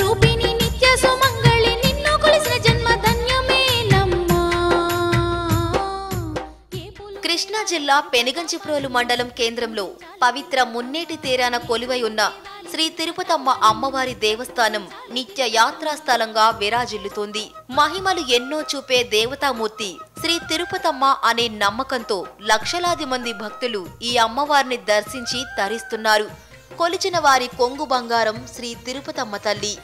రూపిణి నిత్య సుమంగళి నిన్ను కొలిసిన జన్మ కృష్ణా జిల్లా పెనుగంచిప్రోలు మండలం కేంద్రంలో పవిత్ర మున్నేటి తీరాన కొలువై ఉన్న శ్రీ తిరుపతమ్మ అమ్మవారి దేవస్థానం నిత్య యాత్రాస్థలంగా విరాజిల్లుతోంది. మహిమలు ఎన్నో చూపే దేవతామూర్తి శ్రీ తిరుపతమ్మ అనే నమ్మకంతో లక్షలాది మంది భక్తులు ఈ అమ్మవారిని దర్శించి తరిస్తున్నారు. కొలిచిన వారి కొంగు బంగారం శ్రీ తిరుపతమ్మ తల్లి.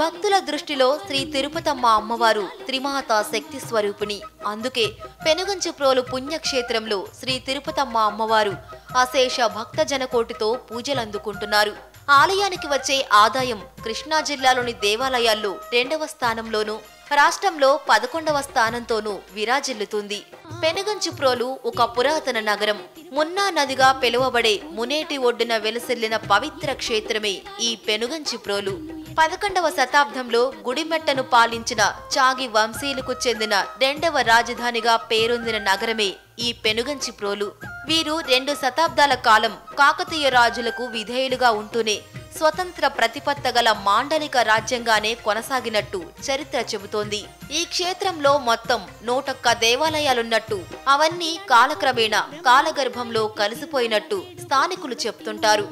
భక్తుల దృష్టిలో శ్రీ తిరుపతమ్మ అమ్మవారు త్రిమాత శక్తి స్వరూపిణి. అందుకే పెనుగంచిప్రోలు పుణ్యక్షేత్రంలో శ్రీ తిరుపతమ్మ అమ్మవారు అశేష భక్త జనకోటితో పూజలందుకుంటున్నారు ఆలయానికి వచ్చే ఆదాయం కృష్ణా జిల్లాలోని దేవాలయాల్లో రెండవ స్థానంలోనూ రాష్ట్రంలో పదకొండవ స్థానంతోనూ విరాజిల్లుతుంది. పెనుగంచుప్రోలు ఒక పురాతన నగరం. మున్నా నదిగా పిలువబడే మునేటి ఒడ్డున వెలసిల్లిన పవిత్ర క్షేత్రమే ఈ పెనుగంచుప్రోలు పదకొండవ శతాబ్దంలో గుడిమెట్టను పాలించిన చాగి వంశీయులకు చెందిన రెండవ రాజధానిగా పేరొందిన నగరమే ఈ పెనుగంచిప్రోలు వీరు రెండు శతాబ్దాల కాలం కాకతీయ రాజులకు విధేయులుగా ఉంటూనే స్వతంత్ర ప్రతిపత్త గల మాండలిక రాజ్యంగానే కొనసాగినట్టు చరిత్ర చెబుతోంది. ఈ క్షేత్రంలో మొత్తం నూటొక్క దేవాలయాలున్నట్టు అవన్నీ కాలక్రమేణా కాలగర్భంలో కలిసిపోయినట్టు స్థానికులు చెప్తుంటారు.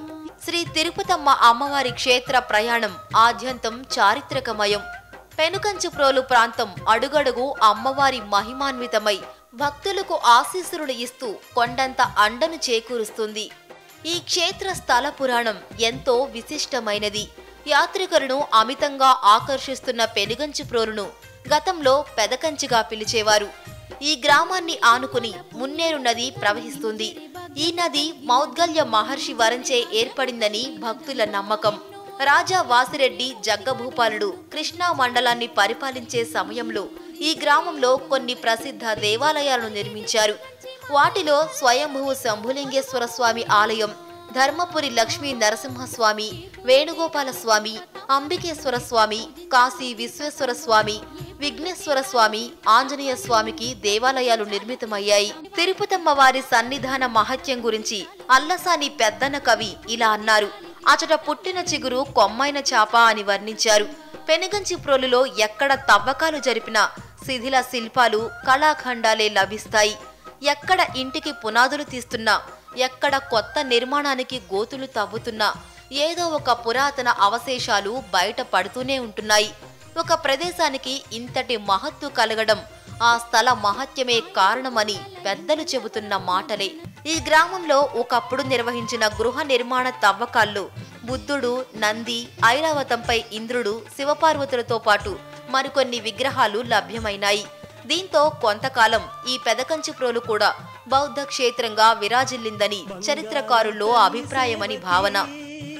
శ్రీ తిరుపతమ్మ అమ్మవారి క్షేత్ర ప్రయాణం ఆద్యంతం చారిత్రకమయం. పెనుకంచుప్రోలు ప్రాంతం అడుగడుగు అమ్మవారి మహిమాన్వితమై భక్తులకు ఆశీస్సులు ఇస్తూ కొండంత అండను చేకూరుస్తుంది. ఈ క్షేత్ర స్థల పురాణం ఎంతో విశిష్టమైనది. యాత్రికులను అమితంగా ఆకర్షిస్తున్న పెనుగంచిప్రోలును గతంలో పెదకంచిగా పిలిచేవారు. ఈ గ్రామాన్ని ఆనుకుని మున్నేరు నది ప్రవహిస్తుంది. ఈ నది మౌద్గల్య మహర్షి వరంచే ఏర్పడిందని భక్తుల నమ్మకం. రాజా వాసిరెడ్డి జగ్గభూపాలుడు కృష్ణా మండలాన్ని పరిపాలించే సమయంలో ఈ గ్రామంలో కొన్ని ప్రసిద్ధ దేవాలయాలను నిర్మించారు. వాటిలో స్వయంభూ శంభులింగేశ్వర స్వామి ఆలయం ధర్మపురి లక్ష్మీ నరసింహస్వామి వేణుగోపాల స్వామి అంబికేశ్వర స్వామి కాశీ విశ్వేశ్వర స్వామి విఘ్నేశ్వర స్వామి ఆంజనేయ స్వామికి దేవాలయాలు నిర్మితమయ్యాయి. తిరుపతమ్మ వారి సన్నిధాన మహత్యం గురించి అల్లసాని పెద్దన కవి ఇలా అన్నారు. అచట పుట్టిన చిగురు కొమ్మైన చాప అని వర్ణించారు. పెనుగంచిప్రోలులో ఎక్కడ తవ్వకాలు జరిపినా శిథిల శిల్పాలు కళాఖండాలే లభిస్తాయి. ఎక్కడ ఇంటికి పునాదులు తీస్తున్నా ఎక్కడ కొత్త నిర్మాణానికి గోతులు తవ్వుతున్నా ఏదో ఒక పురాతన అవశేషాలు బయట పడుతూనే ఉంటున్నాయి. ఒక ప్రదేశానికి ఇంతటి మహత్తు కలగడం ఆ స్థల మహత్యమే కారణమని పెద్దలు చెబుతున్న మాటలే. ఈ గ్రామంలో ఒకప్పుడు నిర్వహించిన గృహ నిర్మాణ తవ్వకాల్లో బుద్ధుడు నంది ఐరావతంపై ఇంద్రుడు శివపార్వతులతో పాటు మరికొన్ని విగ్రహాలు లభ్యమైనాయి. దీంతో కొంతకాలం ఈ పెదకంచిప్రోలు కూడా బౌద్ధ క్షేత్రంగా విరాజిల్లిందని చరిత్రకారుల్లో అభిప్రాయమని భావన.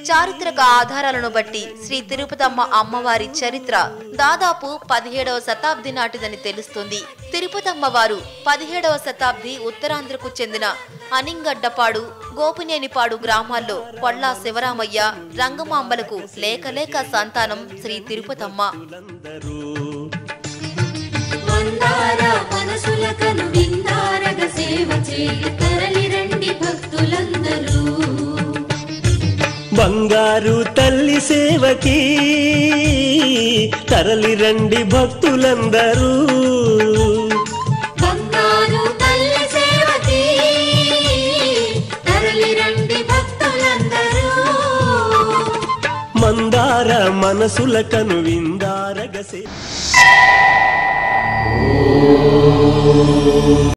చారిత్రక ఆధారాలను బట్టి శ్రీ తిరుపతమ్మ అమ్మవారి చరిత్ర దాదాపు పదిహేడవ శతాబ్ది నాటిదని తెలుస్తుంది. తిరుపతమ్మ వారు పదిహేడవ శతాబ్ది ఉత్తరాంధ్రకు చెందిన అనింగడ్డపాడు గోపినేనిపాడు గ్రామాల్లో కొల్లా శివరామయ్య రంగమాంబలకు లేకలేక సంతానం శ్రీ తిరుపతమ్మ. బంగారు తల్లి సేవకి తరలి రండి భక్తులందరూ. బంగారు తల్లి సేవకి తరలి రండి భక్తులందరూ. మందార మనసులకను విందారగసే